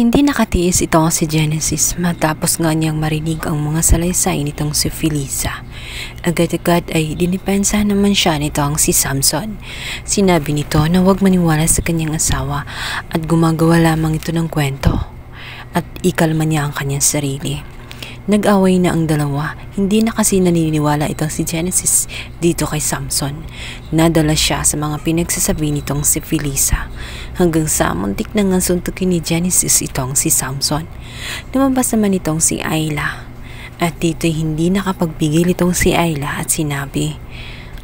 Hindi nakatiis itong si Genesis matapos nga niyang marinig ang mga salaysay nitong si Felisa. Agad-agad ay dinipensa naman siya nitong si Samson. Sinabi nito na huwag maniwala sa kanyang asawa at gumagawa lamang ito ng kwento at ikalma niya ang kanyang sarili. Nag-away na ang dalawa. Hindi na kasi naniniwala itong si Genesis dito kay Samson. Nadala siya sa mga pinagsasabi nitong si Felisa. Hanggang sa muntik na nga suntukin ni Genesis itong si Samson. Lumabas naman itong si Ayla. At dito hindi nakapagbigil itong si Ayla at sinabi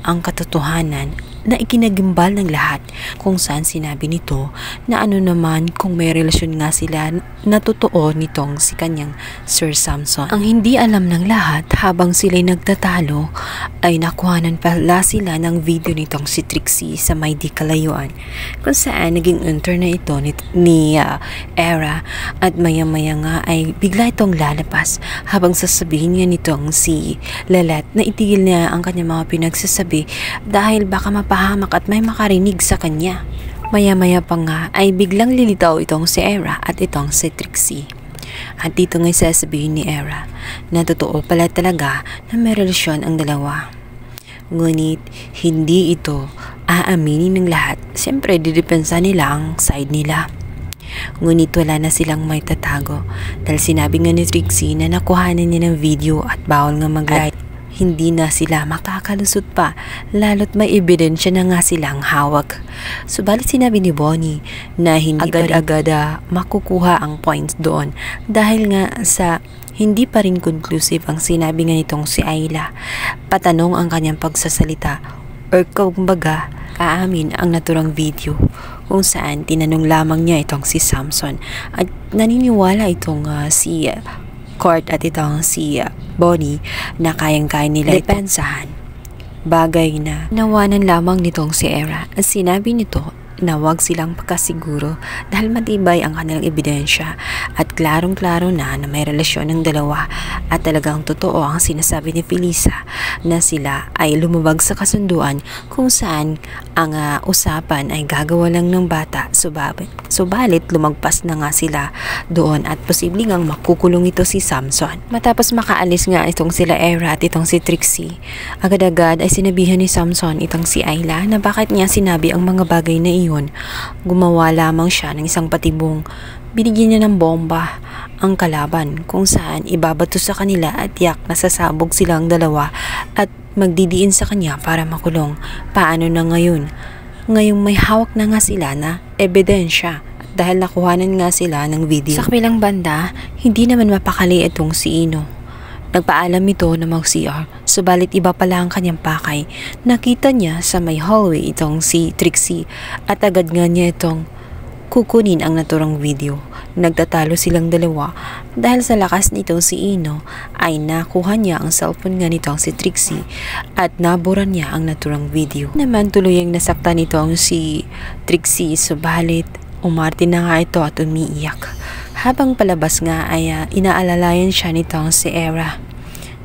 ang katotohanan na ikinagimbal ng lahat kung saan sinabi nito na ano naman kung may relasyon nga sila na totoo nitong si kanyang Sir Samson. Ang hindi alam ng lahat habang sila'y nagtatalo ay nakuhanan pala sila ng video nitong si Trixie sa may di kalayuan kung saan naging enter na ito ni, ni uh, Era at maya maya nga ay bigla itong lalabas habang sasabihin niya nitong si Lalat na itigil niya ang kanyang mga pinagsasabi dahil baka mapa mapahamak at may makarinig sa kanya. Maya-maya pa nga ay biglang lilitaw itong si Era at itong si Trixie. At dito ngay sasabihin ni Era na totoo pala talaga na may relasyon ang dalawa. Ngunit hindi ito aaminin ng lahat. Siyempre didepensa nila ang side nila. Ngunit wala na silang may tatago dahil sinabi nga ni Trixie na nakuhanan niya ng video at bawal nga mag-light hindi na sila makakalusot pa lalo't may ebidensya na nga silang hawak. Subalit sinabi ni Bonnie na hindi agad-agad uh, makukuha ang points doon dahil nga sa hindi pa rin conclusive ang sinabi nga nitong si Ayla. Patanong ang kanyang pagsasalita or kumbaga aamin ang naturang video kung saan tinanong lamang niya itong si Samson at naniniwala itong uh, si uh, Court at itong si uh, Bonnie na kayang-kaya nila depensahan. Bagay na. Nawanan lamang nitong si Era. At sinabi nito na wag silang pagkasiguro dahil matibay ang kanilang ebidensya at klarong-klaro na na may relasyon ng dalawa at talagang totoo ang sinasabi ni Felisa na sila ay lumabag sa kasunduan kung saan ang uh, usapan ay gagawa lang ng bata subalit, subalit lumagpas na nga sila doon at posibleng ang makukulong ito si Samson. Matapos makaalis nga itong sila Era at itong si Trixie, agad-agad ay sinabihan ni Samson itong si Ayla na bakit niya sinabi ang mga bagay na iyon. Gumawa lamang siya ng isang patibong binigyan niya ng bomba ang kalaban kung saan ibabato sa kanila at yak na sasabog silang dalawa at magdidiin sa kanya para makulong. Paano na ngayon? Ngayong may hawak na nga sila na ebidensya dahil nakuhanan nga sila ng video. Sa kabilang banda, hindi naman mapakali itong si Ino. Nagpaalam ito na mag-CR, subalit iba pala ang kanyang pakay. Nakita niya sa may hallway itong si Trixie at agad nga niya itong kukunin ang naturang video. Nagtatalo silang dalawa dahil sa lakas nitong si Ino ay nakuha niya ang cellphone nga nitong si Trixie at nabura niya ang naturang video. Naman tuluyang nasaktan nitong si Trixie subalit umarte na nga ito at umiiyak. Habang palabas nga ay uh, inaalalayan siya nitong si Era.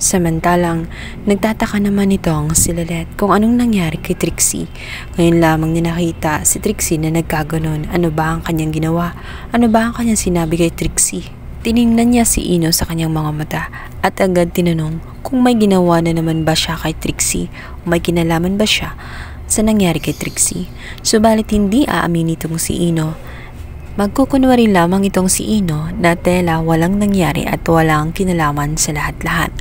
Samantalang, nagtataka naman itong si Lalet kung anong nangyari kay Trixie. Ngayon lamang niya nakita si Trixie na nagkaganon. Ano ba ang kanyang ginawa? Ano ba ang kanyang sinabi kay Trixie? Tiningnan niya si Ino sa kanyang mga mata at agad tinanong kung may ginawa na naman ba siya kay Trixie o may kinalaman ba siya sa nangyari kay Trixie. Subalit hindi aamin itong si Ino Magkukunwari lamang itong si Ino na tela walang nangyari at walang kinalaman sa lahat-lahat.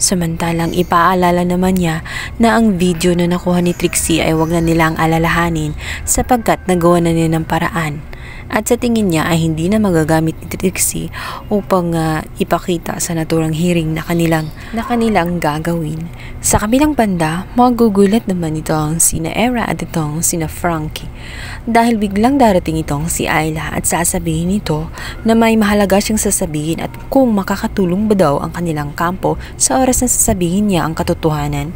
Samantalang ipaalala naman niya na ang video na nakuha ni Trixie ay wag na nilang alalahanin sapagkat nagawa na niya ng paraan at sa tingin niya ay hindi na magagamit ni Trixie upang uh, ipakita sa naturang hearing na kanilang, na kanilang gagawin. Sa kabilang banda, magugulat naman itong sina Era at itong sina Frankie dahil biglang darating itong si Ayla at sasabihin nito na may mahalaga siyang sasabihin at kung makakatulong ba daw ang kanilang kampo sa oras na sasabihin niya ang katotohanan.